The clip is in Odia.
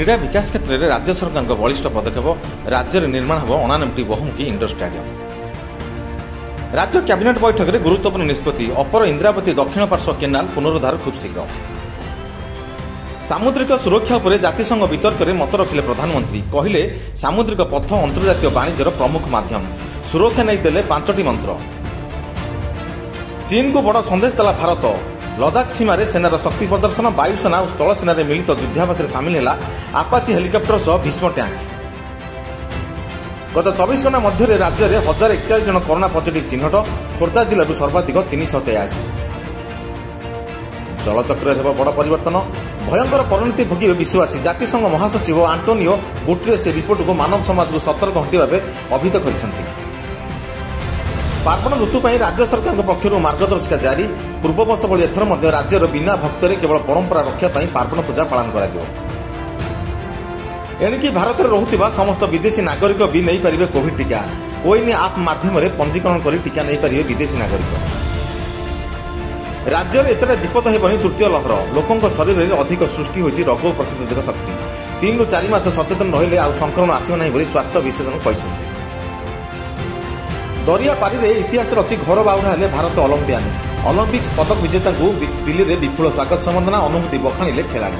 କ୍ରୀଡ଼ା ବିକାଶ କ୍ଷେତ୍ରରେ ରାଜ୍ୟ ସରକାରଙ୍କ ବଳିଷ୍ଠ ପଦକ୍ଷେପ ରାଜ୍ୟରେ ନିର୍ମାଣ ହେବ ଅଣାନମଟି ବହୁମୁଖୀ ଇଣ୍ଡୋର ଷ୍ଟାଡିୟମ। ରାଜ୍ୟ କ୍ୟାବିନେଟ୍ ବୈଠକରେ ଗୁରୁତ୍ୱପୂର୍ଣ୍ଣ ନିଷ୍ପତ୍ତି ଅପର ଇନ୍ଦ୍ରାବତୀ ଦକ୍ଷିଣ ପାର୍ଶ୍ୱ କେନାଲ ପୁନରୁଦ୍ଧାର ଖୁବ୍ ଶୀଘ୍ର। ସାମୁଦ୍ରିକ ସୁରକ୍ଷା ଉପରେ ଜାତିସଂଘ ବିତର୍କରେ ମତ ରଖିଲେ ପ୍ରଧାନମନ୍ତ୍ରୀ। କହିଲେ ସାମୁଦ୍ରିକ ପଥ ଅନ୍ତର୍ଜାତୀୟ ବାଣିଜ୍ୟର ପ୍ରମୁଖ ମାଧ୍ୟମ। ସୁରକ୍ଷା ନେଇ ଦେଲେ ପାଞ୍ଚଟି ମନ୍ତ୍ର। ଚୀନକୁ ବଡ଼ ସନ୍ଦେଶ ଦେଲା ଭାରତ। ଲଦାଖ ସୀମାରେ ସେନାର ଶକ୍ତି ପ୍ରଦର୍ଶନ ବାୟୁସେନା ଓ ସ୍ଥଳ ସେନାରେ ମିଳିତ ଯୁଦ୍ଧାଭ୍ୟାସରେ ସାମିଲ ହେଲା ଆପାଚି ହେଲିକପ୍ଟର ସହ ଭୀଷ୍ମ ଟ୍ୟାଙ୍କ। ଗତ ଚବିଶ ଘଣ୍ଟା ମଧ୍ୟରେ ରାଜ୍ୟରେ ହଜାର ଏକଚାଳିଶ ଜଣ କରୋନା ପଜିଟିଭ୍ ଚିହ୍ନଟ ଖୋର୍ଦ୍ଧା ଜିଲ୍ଲାରୁ ସର୍ବାଧିକ ତିନିଶହ ତେୟାଅଶୀ। ଜଳଚକ୍ରରେ ହେବ ବଡ଼ ପରିବର୍ତ୍ତନ। ଭୟଙ୍କର ପରିଣତି ଭୋଗିବେ ବିଶ୍ୱବାସୀ। ଜାତିସଂଘ ମହାସଚିବ ଆଣ୍ଟୋନିଓ ଗୁଟ୍ରେସ୍ ରିପୋର୍ଟକୁ ମାନବ ସମାଜକୁ ସତର୍କ ହଟିବା ଭାବେ ଅଭିହିତ କରିଛନ୍ତି। ପାର୍ବଣ ଋତୁ ପାଇଁ ରାଜ୍ୟ ସରକାରଙ୍କ ପକ୍ଷରୁ ମାର୍ଗଦର୍ଶିକା ଜାରି। ପୂର୍ବବର୍ଷ ଭଳି ଏଥର ମଧ୍ୟ ରାଜ୍ୟର ବିନା ଭକ୍ତରେ କେବଳ ପରମ୍ପରା ରକ୍ଷା ପାଇଁ ପାର୍ବଣ ପୂଜା ପାଳନ କରାଯିବ। ଏଣିକି ଭାରତରେ ରହୁଥିବା ସମସ୍ତ ବିଦେଶୀ ନାଗରିକ ବି ନେଇପାରିବେ କୋଭିଡ୍ ଟିକା। କୋଇନି ଆପ୍ ମାଧ୍ୟମରେ ପଞ୍ଜୀକରଣ କରି ଟିକା ନେଇପାରିବେ ବିଦେଶୀ ନାଗରିକ। ରାଜ୍ୟରେ ଏତେଟା ବିପଦ ହେବନି ତୃତୀୟ ଲହର। ଲୋକଙ୍କ ଶରୀରରେ ଅଧିକ ସୃଷ୍ଟି ହୋଇଛି ରୋଗ ପ୍ରତିରୋଧକ ଶକ୍ତି। ତିନିରୁ ଚାରି ମାସ ସଚେତନ ରହିଲେ ଆଉ ସଂକ୍ରମଣ ଆସିବ ନାହିଁ ବୋଲି ସ୍ୱାସ୍ଥ୍ୟ ବିଶେଷଜ୍ଞ କହିଛନ୍ତି। ଦରିଆ ପାରିରେ ଇତିହାସ ରଚି ଘର ବାହୁଡ଼ା ହେଲେ ଭାରତ ଅଲମ୍ପିଆନ୍। ଅଲମ୍ପିକ୍ସ ପଦକ ବିଜେତାଙ୍କୁ ଦିଲ୍ଲୀରେ ବିପୁଳ ସ୍ୱାଗତ ସମ୍ବର୍ଦ୍ଧନା ଅନୁଭୂତି ବଖାଣିଲେ ଖେଳାଳି।